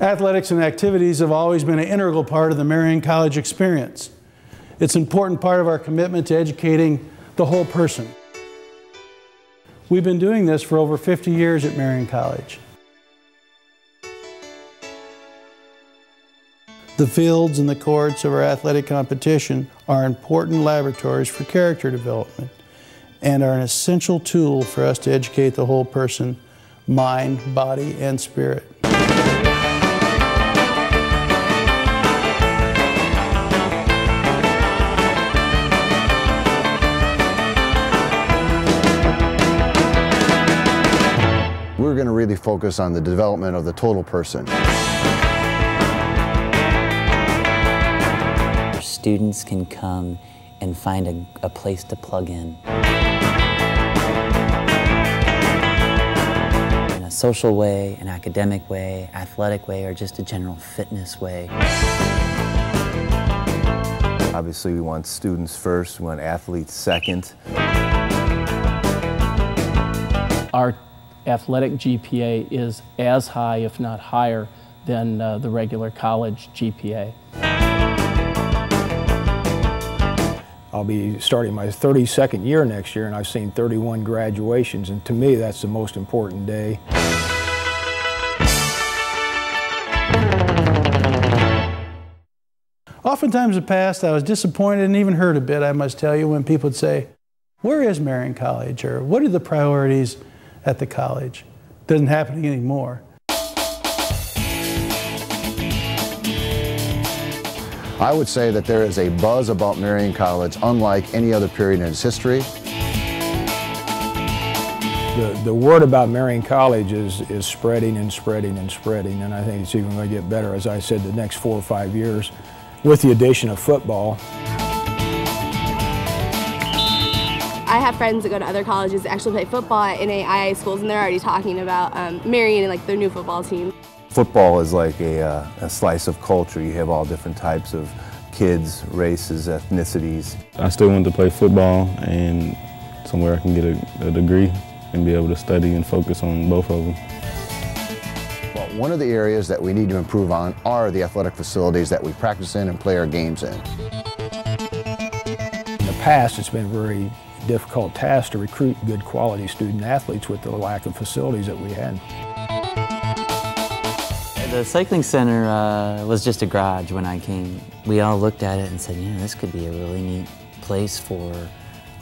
Athletics and activities have always been an integral part of the Marian College experience. It's an important part of our commitment to educating the whole person. We've been doing this for over 50 years at Marian College. The fields and the courts of our athletic competition are important laboratories for character development and are an essential tool for us to educate the whole person, mind, body, and spirit. We're going to really focus on the development of the total person. Students can come and find a, a place to plug in. In a social way, an academic way, athletic way, or just a general fitness way. Obviously, we want students first, we want athletes second. Our athletic GPA is as high, if not higher, than uh, the regular college GPA. I'll be starting my 32nd year next year, and I've seen 31 graduations, and to me, that's the most important day. Oftentimes in the past, I was disappointed and even hurt a bit, I must tell you, when people would say, Where is Marian College? or What are the priorities at the college? Doesn't happen anymore. I would say that there is a buzz about Marian College unlike any other period in its history. The, the word about Marian College is, is spreading and spreading and spreading, and I think it's even going to get better, as I said, the next four or five years with the addition of football. I have friends that go to other colleges that actually play football at NAIA schools, and they're already talking about um, Marian and like their new football team. Football is like a, uh, a slice of culture. You have all different types of kids, races, ethnicities. I still want to play football and somewhere I can get a, a degree and be able to study and focus on both of them. Well, one of the areas that we need to improve on are the athletic facilities that we practice in and play our games in. In the past, it's been very difficult task to recruit good quality student athletes with the lack of facilities that we had. The cycling center uh, was just a garage when I came. We all looked at it and said, you know, this could be a really neat place for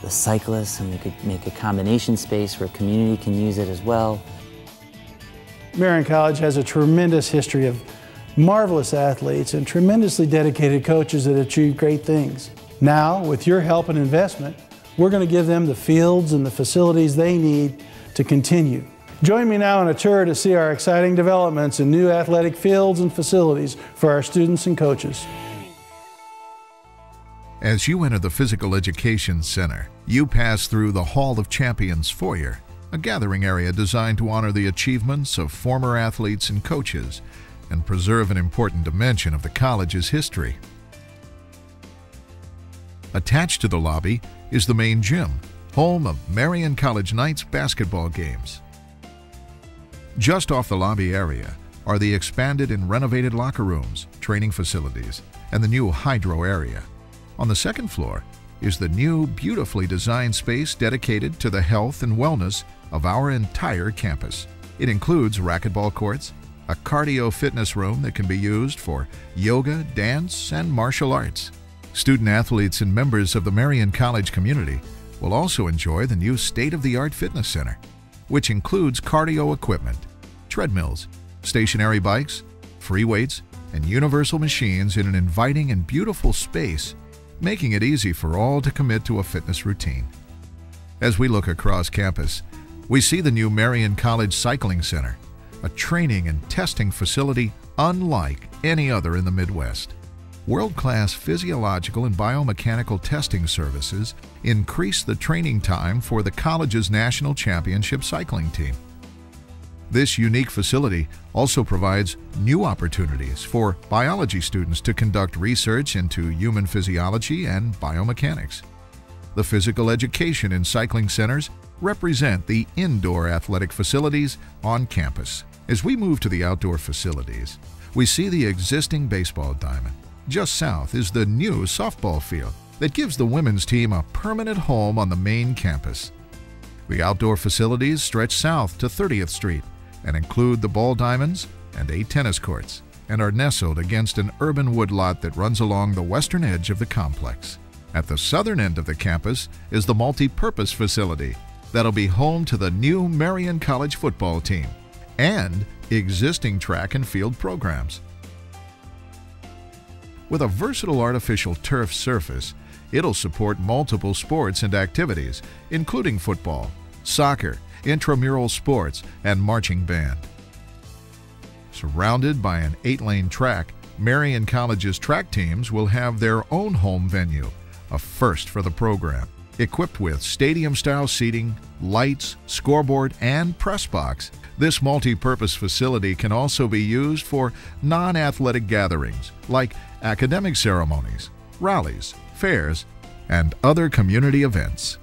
the cyclists and we could make a combination space where community can use it as well. Marian College has a tremendous history of marvelous athletes and tremendously dedicated coaches that achieve great things. Now, with your help and investment, we're going to give them the fields and the facilities they need to continue. Join me now on a tour to see our exciting developments in new athletic fields and facilities for our students and coaches. As you enter the Physical Education Center, you pass through the Hall of Champions foyer, a gathering area designed to honor the achievements of former athletes and coaches and preserve an important dimension of the college's history. Attached to the lobby is the main gym, home of Marian College Knights basketball games. Just off the lobby area are the expanded and renovated locker rooms, training facilities, and the new hydro area. On the second floor is the new, beautifully designed space dedicated to the health and wellness of our entire campus. It includes racquetball courts, a cardio fitness room that can be used for yoga, dance, and martial arts. Student athletes and members of the Marian College community will also enjoy the new state-of-the-art fitness center, which includes cardio equipment, treadmills, stationary bikes, free weights, and universal machines in an inviting and beautiful space making it easy for all to commit to a fitness routine. As we look across campus, we see the new Marian College Cycling Center, a training and testing facility unlike any other in the Midwest. World-class physiological and biomechanical testing services increase the training time for the college's national championship cycling team. This unique facility also provides new opportunities for biology students to conduct research into human physiology and biomechanics. The physical education and cycling centers represent the indoor athletic facilities on campus. As we move to the outdoor facilities, we see the existing baseball diamond. Just south is the new softball field that gives the women's team a permanent home on the main campus. The outdoor facilities stretch south to 30th Street and include the ball diamonds and eight tennis courts and are nestled against an urban woodlot that runs along the western edge of the complex. At the southern end of the campus is the multi-purpose facility that'll be home to the new Marian College football team and existing track and field programs. With a versatile artificial turf surface, it'll support multiple sports and activities, including football, soccer, intramural sports, and marching band. Surrounded by an eight lane track, Marian College's track teams will have their own home venue, a first for the program. Equipped with stadium style seating, lights, scoreboard, and press box, this multi purpose facility can also be used for non athletic gatherings like academic ceremonies, rallies, fairs, and other community events.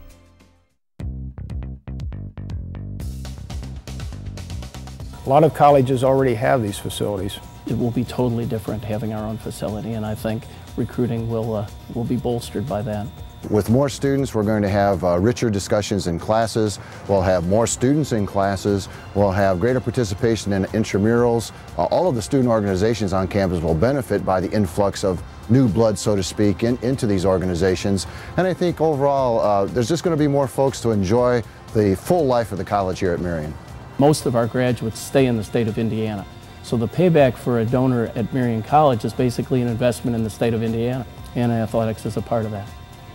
A lot of colleges already have these facilities. It will be totally different having our own facility, and I think recruiting will, uh, will be bolstered by that. With more students, we're going to have uh, richer discussions in classes. We'll have more students in classes. We'll have greater participation in intramurals. Uh, all of the student organizations on campus will benefit by the influx of new blood, so to speak, in, into these organizations. And I think overall, uh, there's just going to be more folks to enjoy the full life of the college here at Marian. Most of our graduates stay in the state of Indiana. So the payback for a donor at Marian College is basically an investment in the state of Indiana, and athletics is a part of that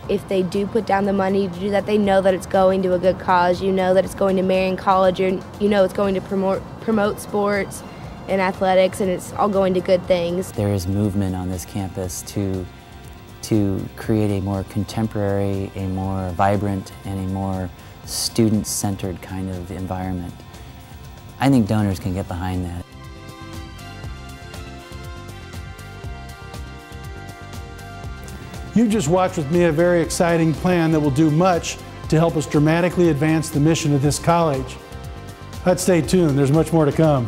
if they do put down the money to do that, they know that it's going to a good cause. You know that it's going to Marian College, or you know it's going to promote promote sports and athletics, and it's all going to good things. There is movement on this campus to to create a more contemporary, a more vibrant, and a more student-centered kind of environment. I think donors can get behind that. You just watched with me a very exciting plan that will do much to help us dramatically advance the mission of this college. But stay tuned, there's much more to come.